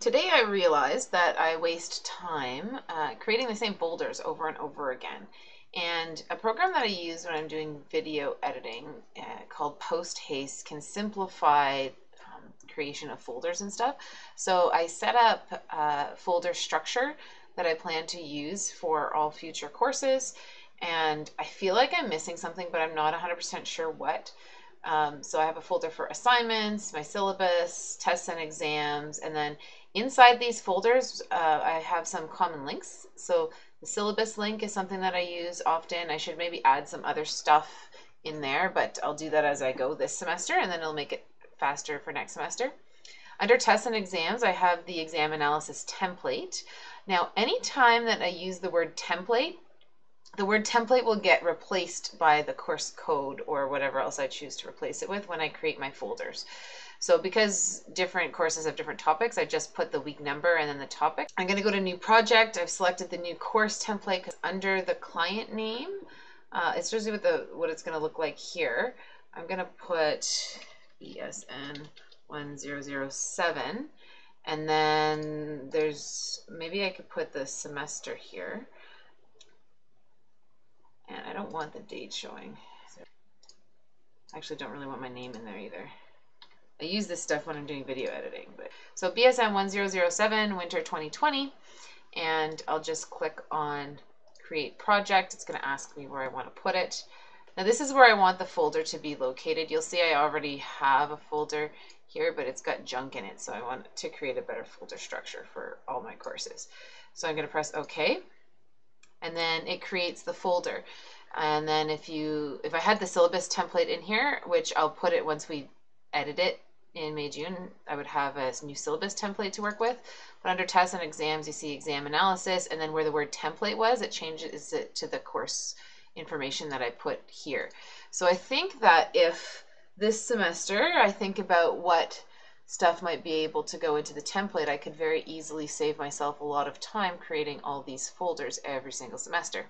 Today I realized that I waste time uh, creating the same folders over and over again. And a program that I use when I'm doing video editing uh, called Post Haste can simplify um, creation of folders and stuff. So I set up a folder structure that I plan to use for all future courses. And I feel like I'm missing something, but I'm not 100% sure what. Um, so I have a folder for assignments, my syllabus, tests and exams, and then inside these folders, uh, I have some common links. So the syllabus link is something that I use often. I should maybe add some other stuff in there, but I'll do that as I go this semester, and then it'll make it faster for next semester. Under tests and exams, I have the exam analysis template. Now, anytime that I use the word template, the word template will get replaced by the course code or whatever else I choose to replace it with when I create my folders. So because different courses have different topics, I just put the week number and then the topic. I'm going to go to new project. I've selected the new course template because under the client name, uh, it's usually what the what it's going to look like here. I'm going to put ESN 1007 and then there's maybe I could put the semester here. And I don't want the date showing. So I actually don't really want my name in there either. I use this stuff when I'm doing video editing. But So BSM 1007, winter 2020, and I'll just click on create project. It's going to ask me where I want to put it. Now this is where I want the folder to be located. You'll see I already have a folder here, but it's got junk in it. So I want to create a better folder structure for all my courses. So I'm going to press OK and then it creates the folder. And then if you, if I had the syllabus template in here, which I'll put it once we edit it in May, June, I would have a new syllabus template to work with. But under tests and exams, you see exam analysis, and then where the word template was, it changes it to the course information that I put here. So I think that if this semester I think about what stuff might be able to go into the template, I could very easily save myself a lot of time creating all these folders every single semester.